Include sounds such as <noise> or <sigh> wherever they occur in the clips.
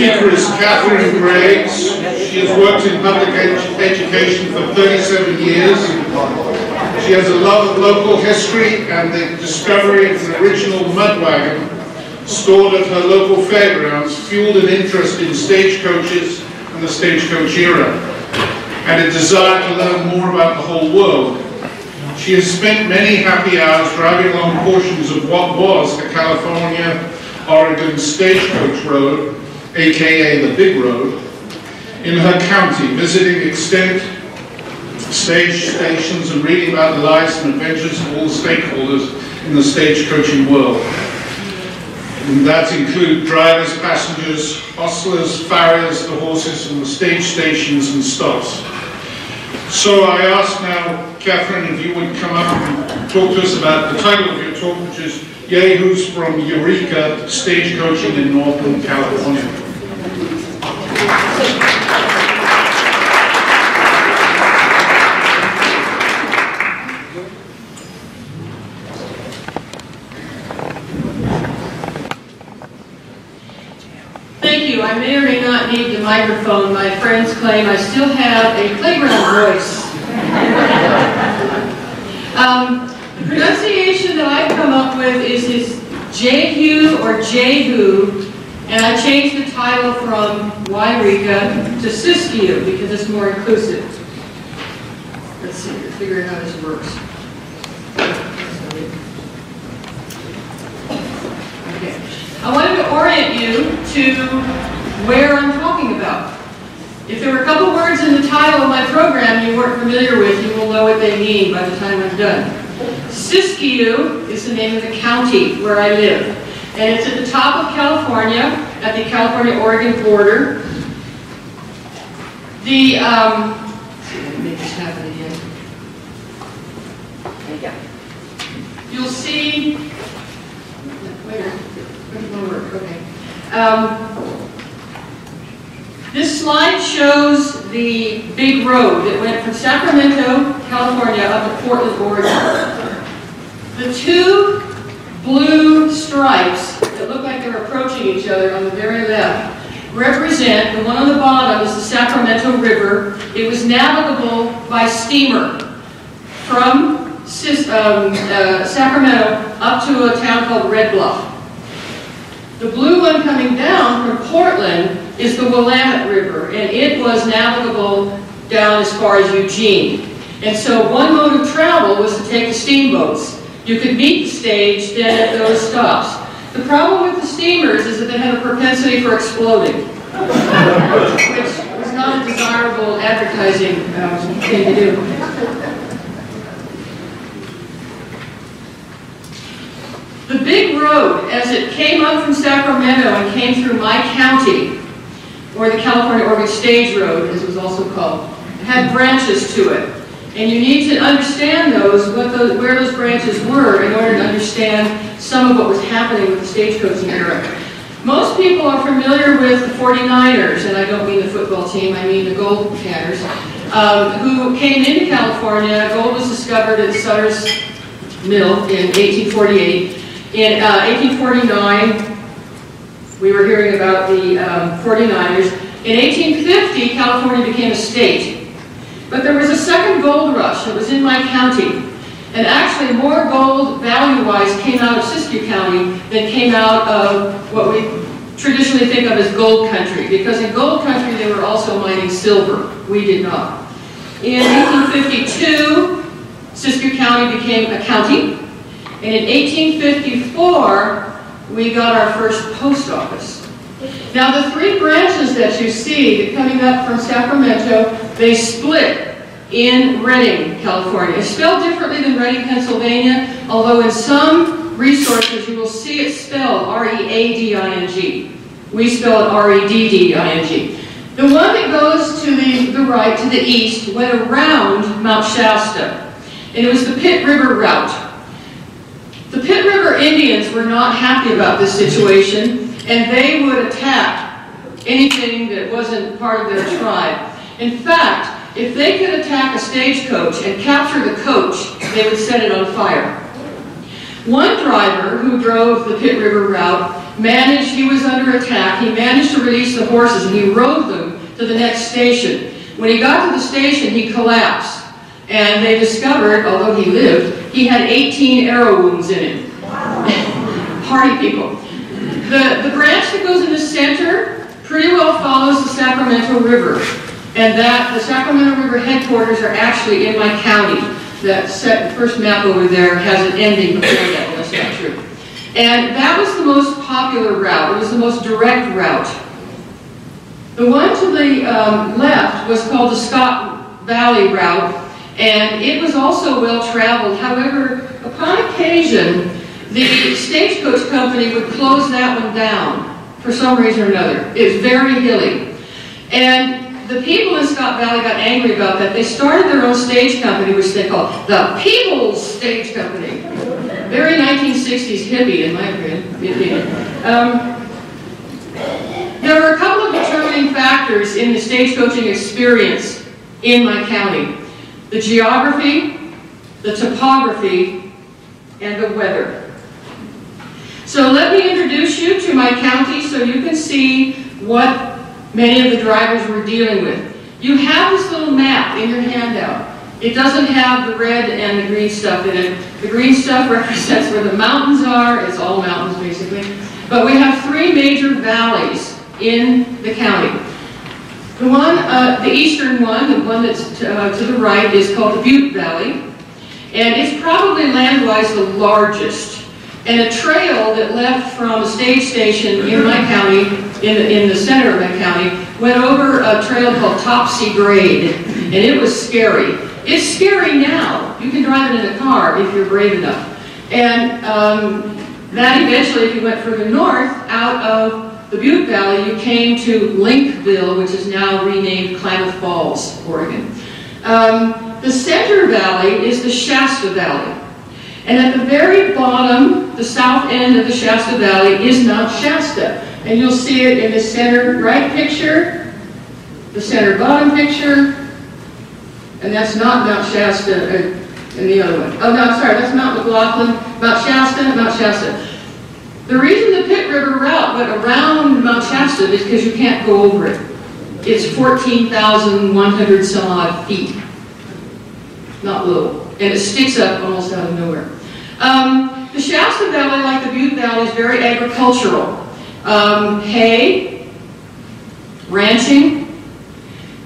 speaker is Katherine Graves. She has worked in public ed education for 37 years. She has a love of local history and the discovery of an original mud wagon stored at her local fairgrounds fueled an interest in stagecoaches and the stagecoach era, and a desire to learn more about the whole world. She has spent many happy hours driving along portions of what was the California Oregon Stagecoach Road, aka the Big Road, in her county, visiting extent stage stations and reading about the lives and adventures of all the stakeholders in the stagecoaching world. And that include drivers, passengers, hostlers, farriers, the horses, and the stage stations and stops. So I ask now, Katherine, if you would come up and talk to us about the title of your talk, which is Yahoos from Eureka Stagecoaching in Northern California. Thank you. I may or may not need the microphone. My friends claim I still have a playground voice. um, the pronunciation that I've come up with is, is Jehu or Jehu, and I changed the title from Yreka to Siskiyou because it's more inclusive. Let's see, figure out how this works. Okay. I wanted to orient you to where I'm talking about. If there were a couple words in the title of my program you weren't familiar with, you will know what they mean by the time I'm done. Siskiyou is the name of the county where I live. And it's at the top of California, at the California-Oregon border. The, um, make this happen again. There you go. You'll see, where, where's my work, okay. Um, this slide shows the big road that went from Sacramento, California, up to Portland, Oregon. The two blue stripes that look like they're approaching each other on the very left represent, the one on the bottom is the Sacramento River. It was navigable by steamer from um, uh, Sacramento up to a town called Red Bluff. The blue one coming down from Portland is the Willamette River, and it was navigable down as far as Eugene. And so one mode of travel was to take the steamboats. You could meet the stage then at those stops. The problem with the steamers is that they have a propensity for exploding, which was not a desirable advertising um, thing to do. The big road, as it came up from Sacramento and came through my county, or the California Oregon Stage Road, as it was also called, had branches to it. And you need to understand those, what those, where those branches were in order to understand some of what was happening with the stagecoaching era. Most people are familiar with the 49ers, and I don't mean the football team, I mean the gold canners, um, who came into California. Gold was discovered at Sutter's Mill in 1848. In uh, 1849, we were hearing about the um, 49ers. In 1850, California became a state. But there was a second gold rush that was in my county. And actually, more gold value-wise came out of Siskiyou County than came out of what we traditionally think of as gold country. Because in gold country, they were also mining silver. We did not. In 1852, Siskiyou County became a county. And in 1854, we got our first post office. Now the three branches that you see coming up from Sacramento, they split in Redding, California. It's spelled differently than Reading, Pennsylvania, although in some resources you will see it spelled R-E-A-D-I-N-G. We spell it R-E-D-D-I-N-G. The one that goes to the, the right, to the east, went around Mount Shasta, and it was the Pit River route. The Pit River Indians were not happy about this situation, and they would attack anything that wasn't part of their tribe. In fact, if they could attack a stagecoach and capture the coach, they would set it on fire. One driver who drove the Pit River route managed, he was under attack, he managed to release the horses and he rode them to the next station. When he got to the station, he collapsed. And they discovered, although he lived, he had 18 arrow wounds in him. Party people. The, the branch that goes in the center pretty well follows the Sacramento River. And that, the Sacramento River headquarters are actually in my county. That set, first map over there has an ending before that, that's not true. And that was the most popular route. It was the most direct route. The one to the um, left was called the Scott Valley route, and it was also well traveled. However, upon occasion, the stagecoach company would close that one down for some reason or another. It's very hilly. And the people in Scott Valley got angry about that. They started their own stage company, which they called the People's Stage Company. Very 1960s hippie, in my opinion. Um, there were a couple of determining factors in the stagecoaching experience in my county. The geography, the topography, and the weather. So let me introduce you to my county so you can see what many of the drivers were dealing with. You have this little map in your handout. It doesn't have the red and the green stuff in it. The green stuff <laughs> represents where the mountains are. It's all mountains, basically. But we have three major valleys in the county. The one, uh, the eastern one, the one that's to, uh, to the right, is called the Butte Valley. And it's probably land-wise the largest. And a trail that left from a stage station in my county, in the, in the center of my county, went over a trail called Topsy Grade. And it was scary. It's scary now. You can drive it in a car if you're brave enough. And um, that eventually, if you went further north, out of the Butte Valley, you came to Linkville, which is now renamed Klamath Falls, Oregon. Um, the center valley is the Shasta Valley. And at the very bottom, the south end of the Shasta Valley is Mount Shasta. And you'll see it in the center right picture, the center bottom picture, and that's not Mount Shasta, uh, and the other one. Oh, no, sorry, that's Mount McLaughlin, Mount Shasta, Mount Shasta. The reason the Pit River route went around Mount Shasta is because you can't go over it. It's 14,100 some odd feet. Not little. And it sticks up almost out of nowhere. Um, the Shasta Valley, like the Butte Valley, is very agricultural. Um, hay, ranching.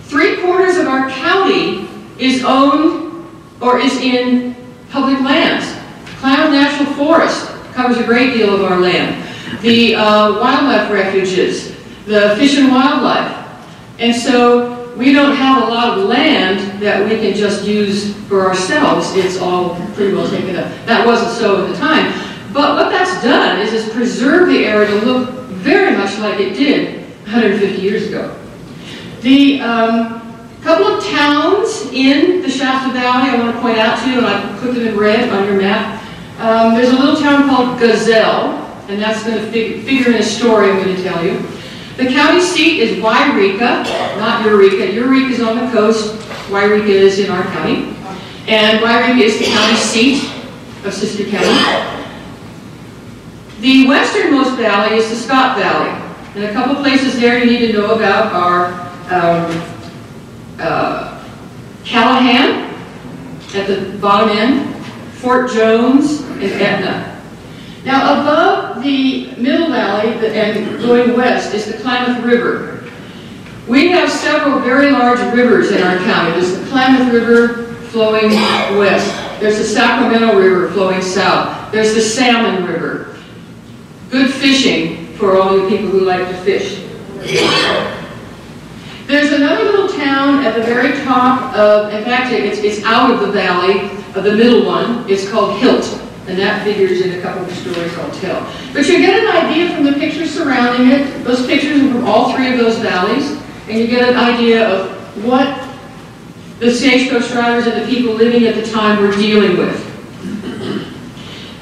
Three quarters of our county is owned or is in public lands. Klamath National Forest covers a great deal of our land. The uh, wildlife refuges, the fish and wildlife. And so we don't have a lot of land that we can just use for ourselves. It's all pretty well taken up. That wasn't so at the time. But what that's done is it's preserved the area to look very much like it did 150 years ago. The um, couple of towns in the Shasta Valley I want to point out to you, and I put them in red on your map. Um, there's a little town called Gazelle, and that's going to fig figure in a story I'm going to tell you. The county seat is Yreka, not Eureka. Eureka is on the coast. Yreka is in our county. And Yreka is the county seat of Siskiyou County. The westernmost valley is the Scott Valley. And a couple places there you need to know about are um, uh, Callahan at the bottom end, Fort Jones, and Etna. Now above the Middle Valley and going west is the Klamath River. We have several very large rivers in our county. There's the Klamath River flowing west. There's the Sacramento River flowing south. There's the Salmon River. Good fishing for all you people who like to fish. There's another little town at the very top of, in fact, it's, it's out of the valley, of the middle one. is called Hilt. And that figures in a couple of stories I'll tell. But you get an idea from the pictures surrounding it. Those pictures are from all three of those valleys. And you get an idea of what the stagecoach drivers and the people living at the time were dealing with.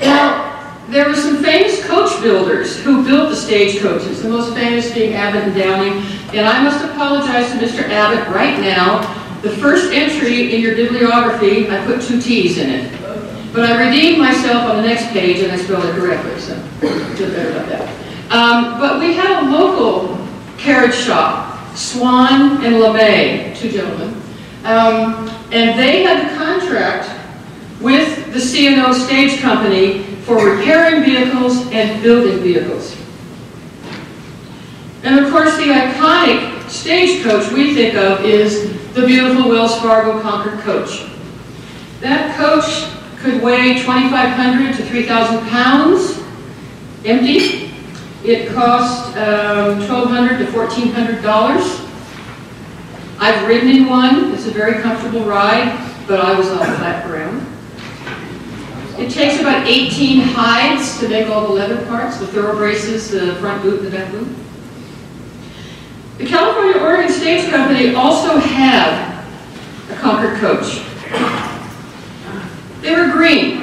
Now, there were some famous coach builders who built the stagecoaches, the most famous being Abbott and Downing. And I must apologize to Mr. Abbott right now. The first entry in your bibliography, I put two T's in it. But I redeemed myself on the next page and I spelled it correctly, so feel better about that. Um, but we had a local carriage shop, Swan and LeMay, two gentlemen, um, and they had a contract with the C&O Stage Company for repairing vehicles and building vehicles. And of course, the iconic stagecoach we think of is the beautiful Wells Fargo Concord coach. That coach could weigh 2,500 to 3,000 pounds, empty. It cost um, 1,200 to 1,400 dollars. I've ridden in one. It's a very comfortable ride, but I was on flat ground. It takes about 18 hides to make all the leather parts, the thorough braces, the front boot, and the back boot. The California Oregon Stage Company also had a Concord coach. They were green.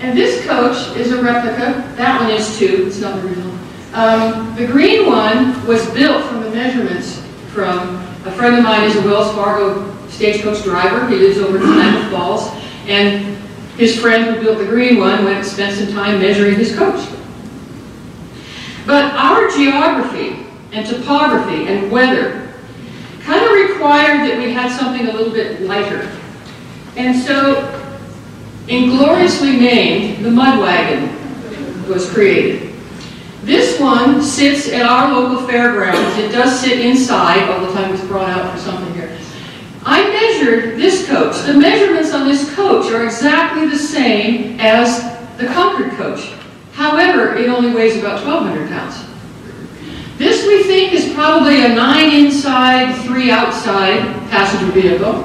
And this coach is a replica. That one is too. It's not the original. Um, the green one was built from the measurements from a friend of mine is a Wells Fargo stagecoach driver. He lives over in Klamath Falls. And his friend who built the green one went and spent some time measuring his coach. But our geography and topography and weather kind of required that we had something a little bit lighter. And so, ingloriously named, the mud wagon was created. This one sits at our local fairgrounds. It does sit inside all the time it's brought out for something here. I measured this coach. The measurements on this coach are exactly the same as the Concord coach. However, it only weighs about 1,200 pounds. This, we think, is probably a nine inside, three outside passenger vehicle.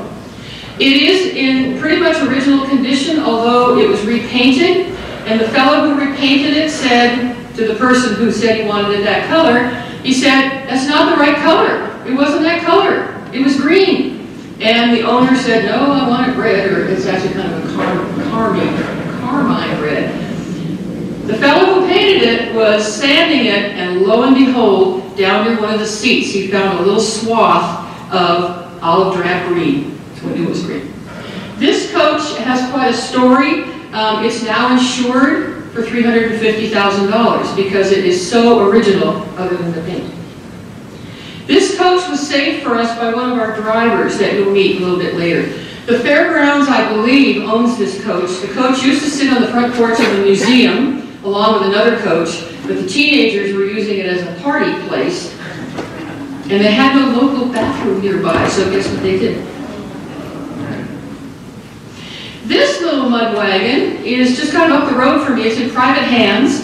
It is in pretty much original condition, although it was repainted, and the fellow who repainted it said to the person who said he wanted it that color, he said, that's not the right color. It wasn't that color. It was green. And the owner said, no, I want it red, or it's actually kind of a car carmine, carmine red. The fellow who painted it was sanding it, and lo and behold, down near one of the seats, he found a little swath of olive drab green. That's what it was green. This coach has quite a story. Um, it's now insured for $350,000 because it is so original other than the paint. This coach was saved for us by one of our drivers that you'll meet a little bit later. The fairgrounds, I believe, owns this coach. The coach used to sit on the front porch of the museum along with another coach, but the teenagers were using it as a party place. And they had no local bathroom nearby, so guess what they did? This little mud wagon is just kind of up the road from me. It's in private hands,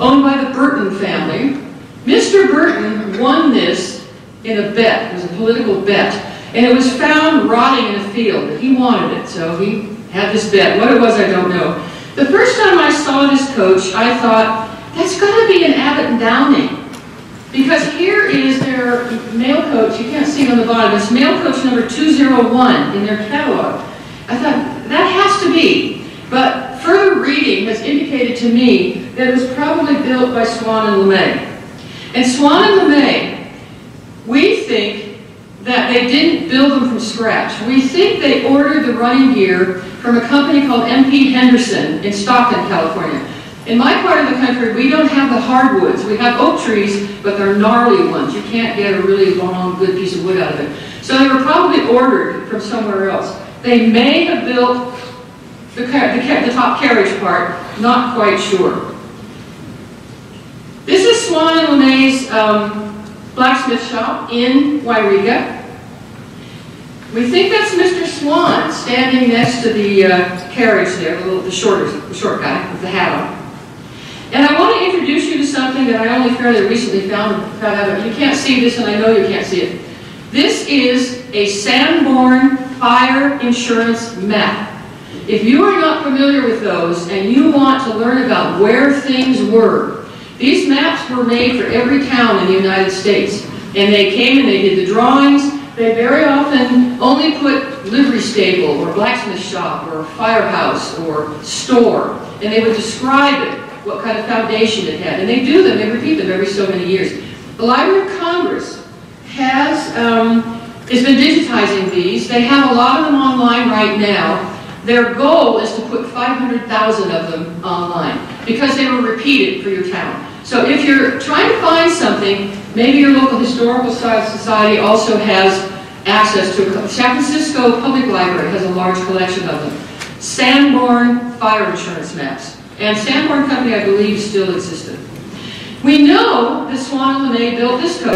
owned by the Burton family. Mr. Burton won this in a bet. It was a political bet. And it was found rotting in a field. He wanted it, so he had this bet. What it was, I don't know. The first time I saw this coach, I thought, that's got to be an Abbott and Downing. Because here is their mail coach, you can't see it on the bottom, it's mail coach number 201 in their catalog. I thought, that has to be. But further reading has indicated to me that it was probably built by Swan and LeMay. And Swan and LeMay, we think that they didn't build them from scratch. We think they ordered the running gear from a company called MP Henderson in Stockton, California. In my part of the country, we don't have the hardwoods. We have oak trees, but they're gnarly ones. You can't get a really long, good piece of wood out of it. So they were probably ordered from somewhere else. They may have built the, the, the top carriage part, not quite sure. This is Swan and LeMay's um, blacksmith shop in Yreka. We think that's Mr. Swan standing next to the uh, carriage there, the, little, the, shorter, the short guy with the hat on. And I want to introduce you to something that I only fairly recently found, found out about. You can't see this, and I know you can't see it. This is a Sanborn fire insurance map. If you are not familiar with those and you want to learn about where things were, these maps were made for every town in the United States. And they came and they did the drawings, they very often only put livery stable or blacksmith shop or firehouse or store, and they would describe it, what kind of foundation it had. And they do them, they repeat them every so many years. The Library of Congress has, um, has been digitizing these. They have a lot of them online right now. Their goal is to put 500,000 of them online. because they were repeated for your town. So if you're trying to find something, maybe your local historical society also has access to, a- San Francisco Public Library has a large collection of them. Sanborn fire insurance maps. And Sanborn Company, I believe, still existed. We know that Swan and Lemay built this code